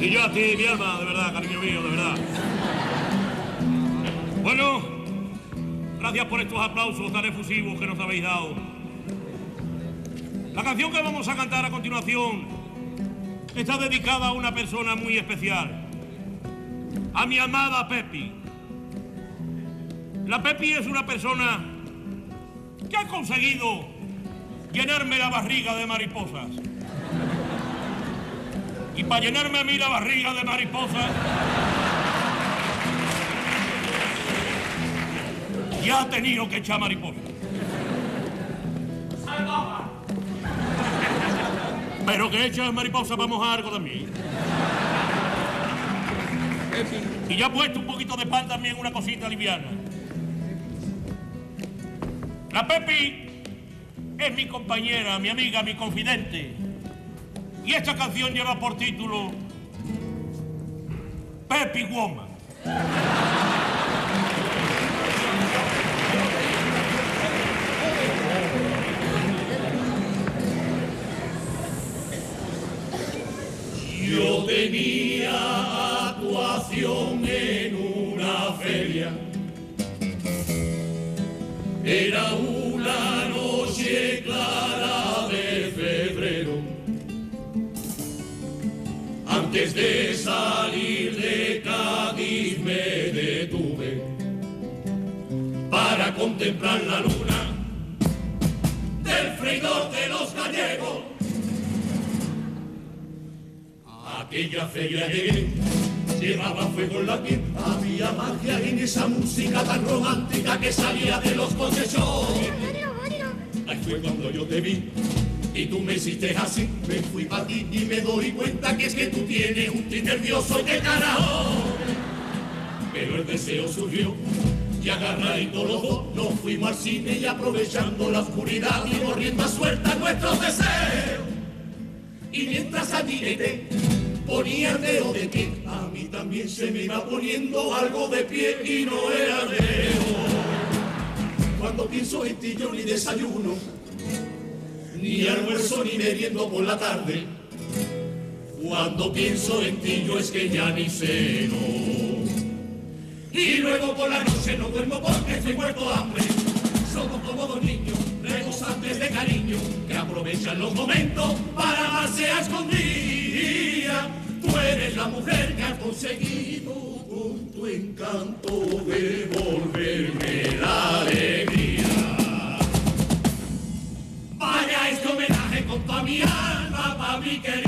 Y yo a ti, mi alma, de verdad, cariño mío, de verdad. Bueno, gracias por estos aplausos tan efusivos que nos habéis dado. La canción que vamos a cantar a continuación está dedicada a una persona muy especial. A mi amada Pepi. La Pepi es una persona que ha conseguido llenarme la barriga de mariposas. Y para llenarme a mí la barriga de mariposas, ya ha tenido que echar mariposas. Pero que echas mariposas para mojar algo también. Y ya he puesto un poquito de pan también, una cosita liviana. La Pepi es mi compañera, mi amiga, mi confidente. Y esta canción lleva por título Pepi Woman. Yo tenía actuación en una feria. Era una noche clara Antes de salir de Cádiz me detuve para contemplar la luna del freidor de los gallegos. Aquella feria llegué, llevaba fuego en la piel, había magia en esa música tan romántica que salía de los concesionarios. Ahí fue cuando yo te vi y tú me hiciste así, me fui para ti y me doy cuenta que es que tú tienes un ti nervioso y de carajo. Pero el deseo surgió y agarraditos los dos nos fuimos al cine y aprovechando la oscuridad y corriendo a suelta nuestros deseos. Y mientras allí te ponía el dedo de pie, a mí también se me iba poniendo algo de pie y no era dedo. Cuando pienso en ti yo ni desayuno, ni almuerzo ni meriendo por la tarde. Cuando pienso en ti yo es que ya ni ceno. Y luego por la noche no duermo porque estoy muerto de hambre. Somos como dos niños, rebosantes de cariño, que aprovechan los momentos para amarse a escondidas. Tú eres la mujer que ha conseguido con tu encanto la alegría. mi alma, para mi querido.